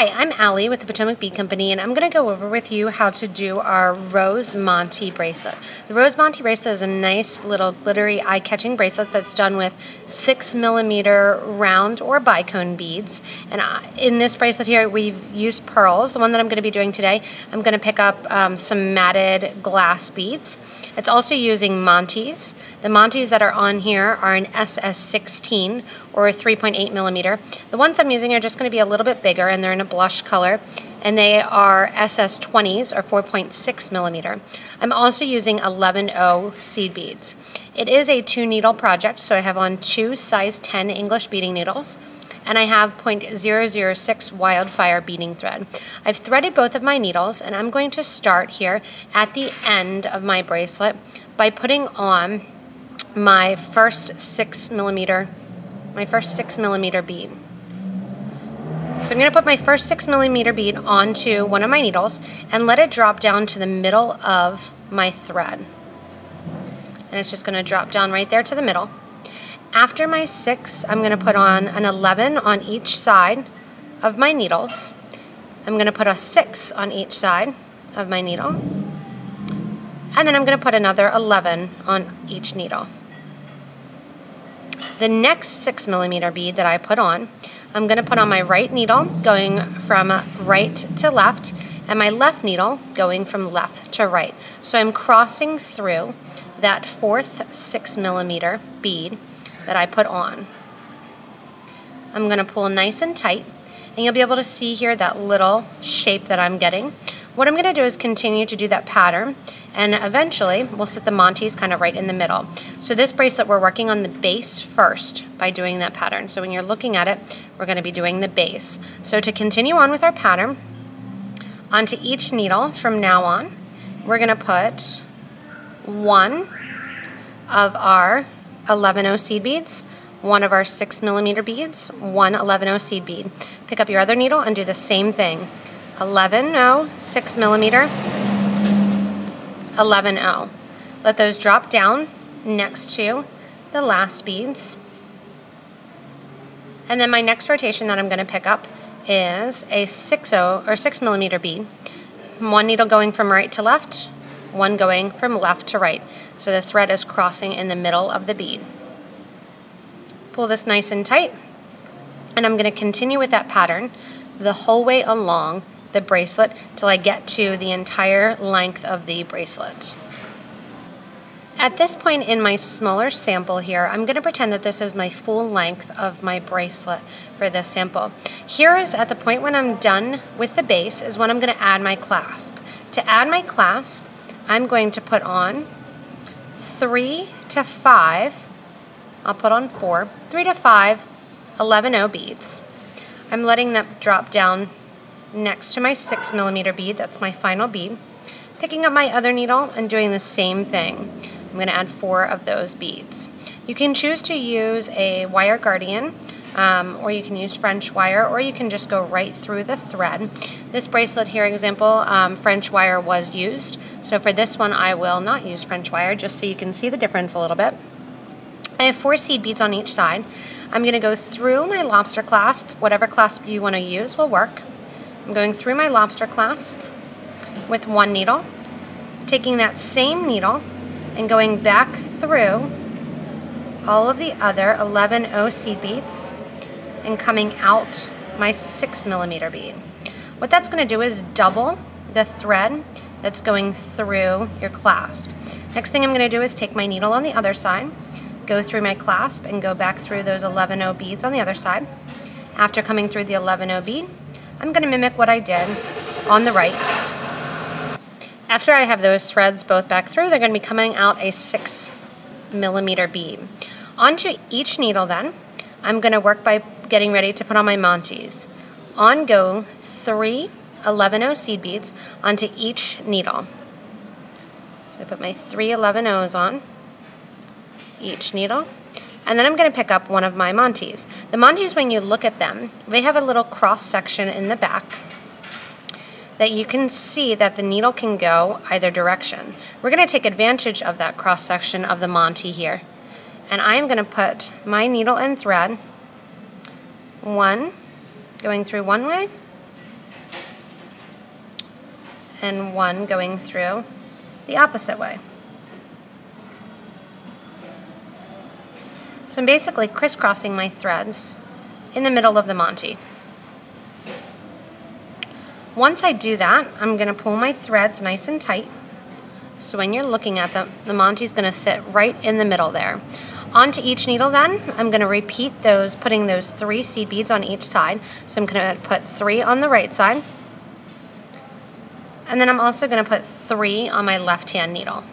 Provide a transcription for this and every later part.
Hi, I'm Allie with the Potomac Bead Company, and I'm going to go over with you how to do our Rose Montee bracelet. The Rose Montee bracelet is a nice little glittery eye-catching bracelet that's done with 6 millimeter round or bicone beads. And in this bracelet here, we've used pearls. The one that I'm going to be doing today, I'm going to pick up um, some matted glass beads. It's also using Montees. The Montees that are on here are an SS16 or 3.8 millimeter. The ones I'm using are just going to be a little bit bigger, and they're in a blush color and they are SS20s or 4.6 millimeter. I'm also using 11O seed beads. It is a two needle project, so I have on two size 10 English beading needles and I have 0.006 wildfire beading thread. I've threaded both of my needles and I'm going to start here at the end of my bracelet by putting on my first six millimeter, my first six millimeter bead. So I'm going to put my first 6 millimeter bead onto one of my needles and let it drop down to the middle of my thread. And it's just going to drop down right there to the middle. After my 6, I'm going to put on an 11 on each side of my needles. I'm going to put a 6 on each side of my needle. And then I'm going to put another 11 on each needle. The next 6 millimeter bead that I put on I'm going to put on my right needle going from right to left and my left needle going from left to right. So I'm crossing through that fourth six millimeter bead that I put on. I'm going to pull nice and tight and you'll be able to see here that little shape that I'm getting. What I'm going to do is continue to do that pattern and eventually we'll sit the Montees kind of right in the middle. So this bracelet we're working on the base first by doing that pattern. So when you're looking at it we're going to be doing the base. So to continue on with our pattern onto each needle from now on we're going to put one of our 11 seed beads one of our 6 millimeter beads, one 11 seed bead. Pick up your other needle and do the same thing. 11 0, 6 millimeter, 11 0. Let those drop down next to the last beads. And then my next rotation that I'm going to pick up is a 6 0 or 6 millimeter bead. One needle going from right to left, one going from left to right. So the thread is crossing in the middle of the bead. Pull this nice and tight. And I'm going to continue with that pattern the whole way along the bracelet till I get to the entire length of the bracelet. At this point in my smaller sample here, I'm going to pretend that this is my full length of my bracelet for this sample. Here is at the point when I'm done with the base is when I'm going to add my clasp. To add my clasp, I'm going to put on three to five, I'll put on four, three to five 11 0 beads. I'm letting that drop down next to my six millimeter bead, that's my final bead, picking up my other needle and doing the same thing. I'm going to add four of those beads. You can choose to use a wire guardian um, or you can use French wire or you can just go right through the thread. This bracelet here example, um, French wire was used. So for this one I will not use French wire just so you can see the difference a little bit. I have four seed beads on each side. I'm going to go through my lobster clasp. Whatever clasp you want to use will work. I'm going through my lobster clasp with one needle, taking that same needle and going back through all of the other 11 O seed beads and coming out my 6 millimeter bead. What that's going to do is double the thread that's going through your clasp. Next thing I'm going to do is take my needle on the other side, go through my clasp and go back through those 11 O beads on the other side. After coming through the 11 O bead, I'm going to mimic what I did on the right. After I have those threads both back through, they're going to be coming out a 6 millimeter bead. Onto each needle then, I'm going to work by getting ready to put on my Montees. On go, three 11 seed beads onto each needle. So I put my three 11 O's on each needle. And then I'm going to pick up one of my Montees. The Montees, when you look at them, they have a little cross section in the back that you can see that the needle can go either direction. We're going to take advantage of that cross section of the Montee here. And I'm going to put my needle and thread, one going through one way, and one going through the opposite way. So I'm basically crisscrossing my threads in the middle of the Montee. Once I do that, I'm going to pull my threads nice and tight. So when you're looking at them, the Montee's going to sit right in the middle there. Onto each needle then, I'm going to repeat those, putting those three seed beads on each side. So I'm going to put three on the right side. And then I'm also going to put three on my left hand needle.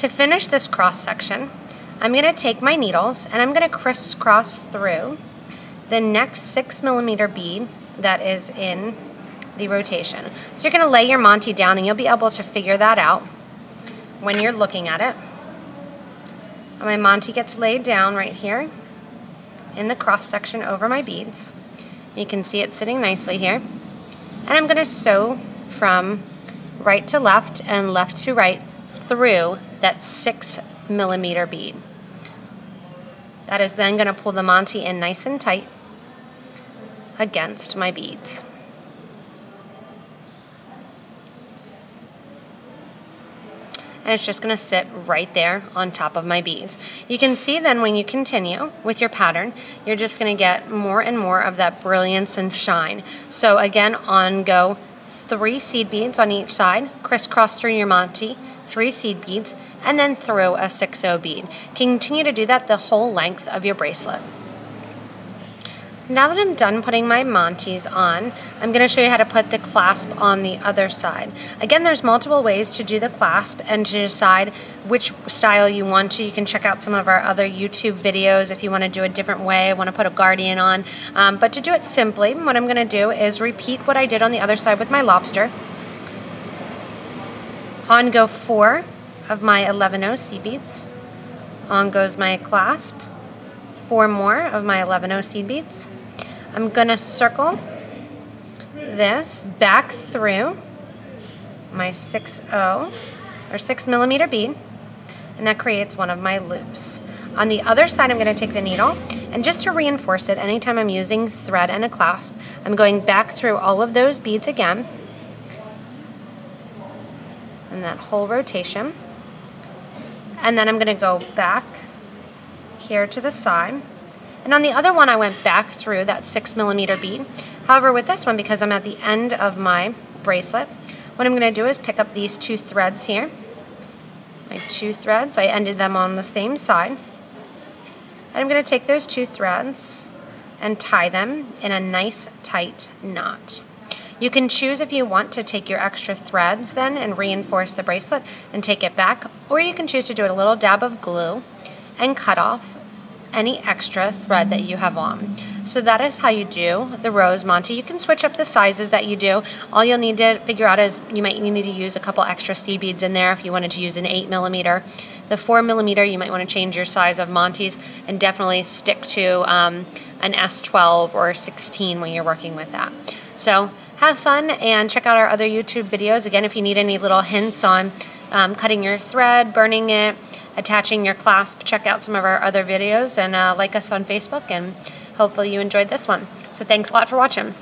To finish this cross section, I'm going to take my needles and I'm going to crisscross through the next six millimeter bead that is in the rotation. So you're going to lay your Montee down and you'll be able to figure that out when you're looking at it. And my Montee gets laid down right here in the cross section over my beads. You can see it sitting nicely here. And I'm going to sew from right to left and left to right through that six millimeter bead. That is then going to pull the Montee in nice and tight against my beads. and it's just going to sit right there on top of my beads. You can see then when you continue with your pattern, you're just going to get more and more of that brilliance and shine. So again, on go three seed beads on each side, crisscross through your Montee, three seed beads, and then through a 6-0 bead. Continue to do that the whole length of your bracelet. Now that I'm done putting my Montees on, I'm going to show you how to put the clasp on the other side. Again, there's multiple ways to do the clasp and to decide which style you want to. You can check out some of our other YouTube videos if you want to do a different way, want to put a guardian on. Um, but to do it simply, what I'm going to do is repeat what I did on the other side with my lobster. On go four of my 11 seed beads. On goes my clasp. Four more of my 11 seed beads. I'm to circle this back through my 6-0 or 6 millimeter bead and that creates one of my loops. On the other side I'm going to take the needle and just to reinforce it anytime I'm using thread and a clasp I'm going back through all of those beads again and that whole rotation and then I'm going to go back here to the side and on the other one, I went back through that six millimeter bead. However, with this one, because I'm at the end of my bracelet, what I'm gonna do is pick up these two threads here. My two threads, I ended them on the same side. And I'm gonna take those two threads and tie them in a nice tight knot. You can choose if you want to take your extra threads then and reinforce the bracelet and take it back, or you can choose to do a little dab of glue and cut off any extra thread that you have on. So that is how you do the rose Montee. You can switch up the sizes that you do. All you'll need to figure out is you might need to use a couple extra seed beads in there if you wanted to use an 8 millimeter. The 4 millimeter, you might want to change your size of Montee's and definitely stick to um, an S12 or 16 when you're working with that. So have fun and check out our other YouTube videos. Again, if you need any little hints on um, cutting your thread, burning it, attaching your clasp, check out some of our other videos and uh, like us on Facebook and hopefully you enjoyed this one. So thanks a lot for watching.